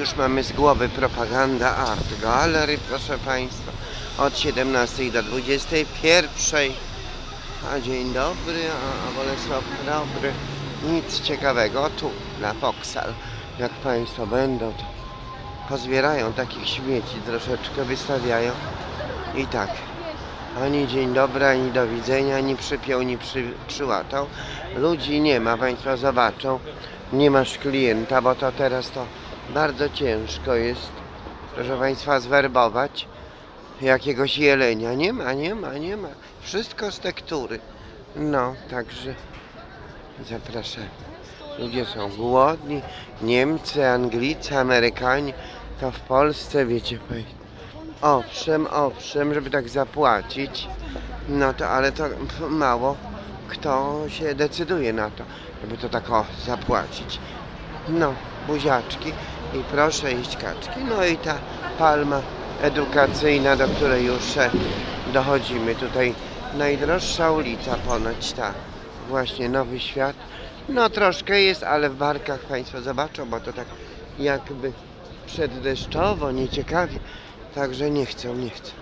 Już mamy z głowy propaganda Art Gallery, proszę Państwa. Od 17 do 21. A dzień dobry, a, Bolesław dobry. Nic ciekawego tu, na Foksal. Jak Państwo będą, to pozbierają takich śmieci, troszeczkę wystawiają. I tak, ani dzień dobry, ani do widzenia, ani przypiął, ani przy, przyłatał. Ludzi nie ma, Państwo zobaczą. Nie masz klienta, bo to teraz to bardzo ciężko jest, proszę Państwa, zwerbować jakiegoś jelenia. Nie ma, nie ma, nie ma. Wszystko z tektury. No, także zapraszam. Ludzie są głodni. Niemcy, Anglicy, Amerykanie. To w Polsce, wiecie Państwo. Owszem, owszem, żeby tak zapłacić. No to, ale to mało kto się decyduje na to, żeby to tak o zapłacić. No, buziaczki i proszę iść kaczki. No i ta palma edukacyjna, do której już dochodzimy. Tutaj najdroższa ulica ponoć ta. Właśnie Nowy Świat. No troszkę jest, ale w barkach Państwo zobaczą, bo to tak jakby przeddeszczowo, nieciekawie. Także nie chcą, nie chcą.